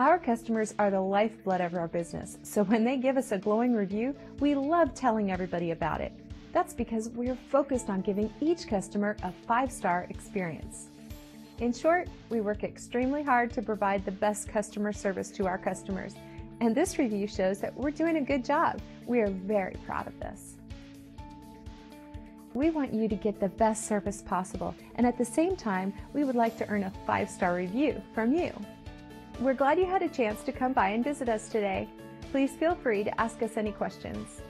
Our customers are the lifeblood of our business, so when they give us a glowing review, we love telling everybody about it. That's because we're focused on giving each customer a five star experience. In short, we work extremely hard to provide the best customer service to our customers, and this review shows that we're doing a good job. We are very proud of this. We want you to get the best service possible, and at the same time, we would like to earn a five star review from you. We're glad you had a chance to come by and visit us today. Please feel free to ask us any questions.